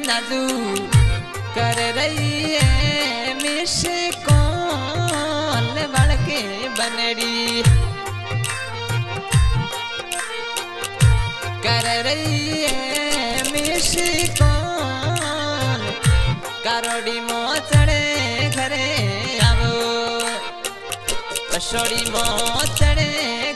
की कर रही है मिश कौन बड़के बनड़ी कर रही है मिश कौन करोड़ी मोचड़े घरे आवो पसोड़ी मोचड़े घरे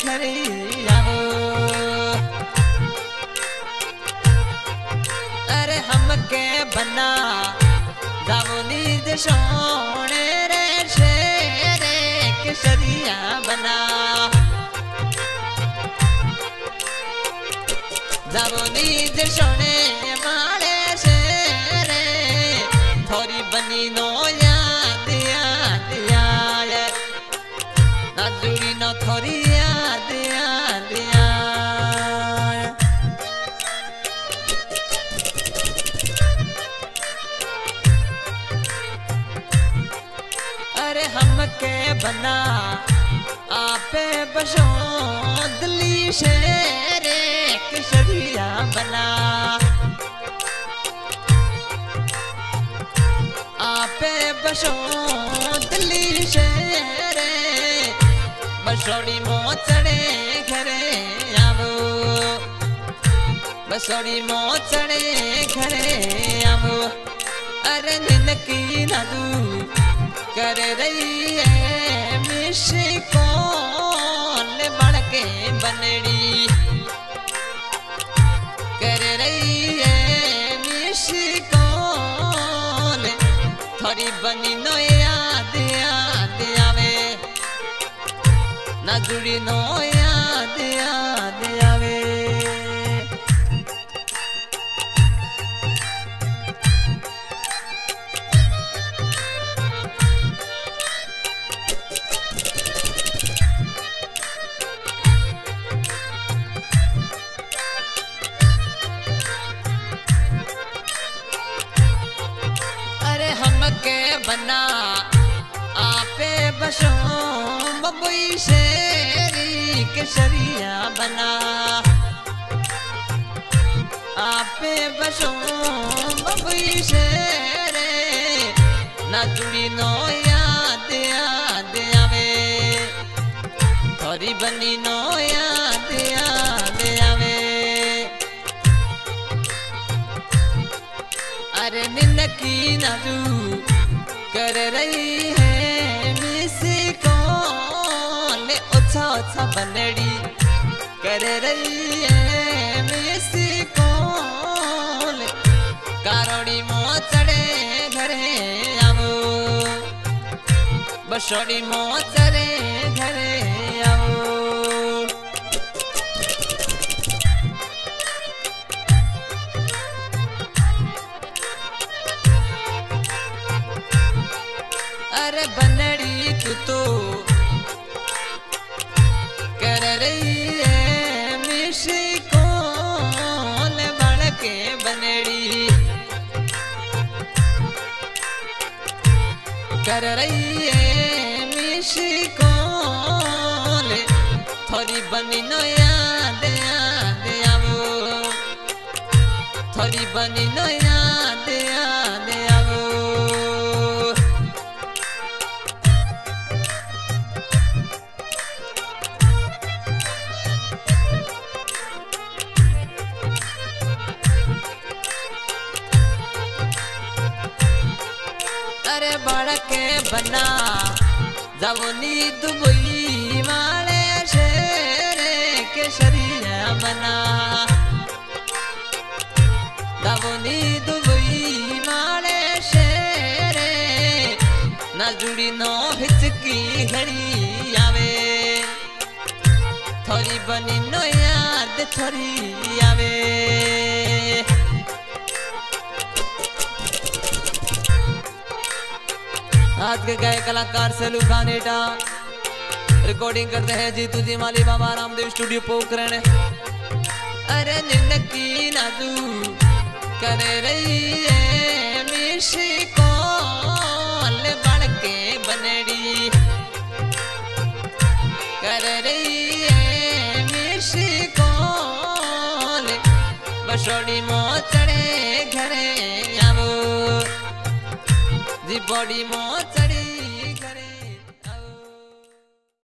दावनी सोने रे शेरे किसरिया बना दावनी सोने मारे शेरे थोड़ी बनी नो याद याद याद ना जुड़ी नो थोड़ी याद याद अरे हमके बना। आपे बसो दिल्ली शेरे किसरिया बना। आपे बसो दिल्ली शेरे बसोड़ी मोचड़े घरे आवो बसोड़ी मोचड़े घरे आवो अरे निनकी नादू कर रही है मिश कौन बड़के बनड़ी? कर रही है मिश कौन? थोड़ी बनी नो याद याद आवे। ना जुड़ी नो याद याद आवे बना, आपे बसो बबुई शेरी केसरिया बना। आपे बसो बबुई शेरे, ना जुड़ी नो याद याद आवे। थोड़ी बनी नो याद याद आवे। अरे निनकी नाजू कर रही है कौन? ओछा ओछा बनड़ी। कर रही है मिस कौन? कारोड़ी मोचड़े घरे आवो बसोड़ी मोचड़े घरे तू कर रही है मिश कौन बड़के बनड़ी? कर रही है मिश कौन? थोड़ी बनी नो याद याद आवो थोड़ी बनी नो अरे बड़के बना। जवनी दुबई वाले शेरे के शरीर बना जवनी दुबई वाले शेरे, न जुड़ी नो हिचकी घड़ी आवे। थोड़ी बनी नो याद, थोड़ी आवे। आज के गए कलाकार सेलू खान एटा। रिकॉर्डिंग करते हैं जी माली बाबा रामदेव स्टूडियो पोखरण। अरे निनकी नाजू कर रही है मिश कौन बड़के बनड़ी। कर रही है मिश कौन बसोड़ी मोचड़े घरे जी बॉडी मो चढ़ी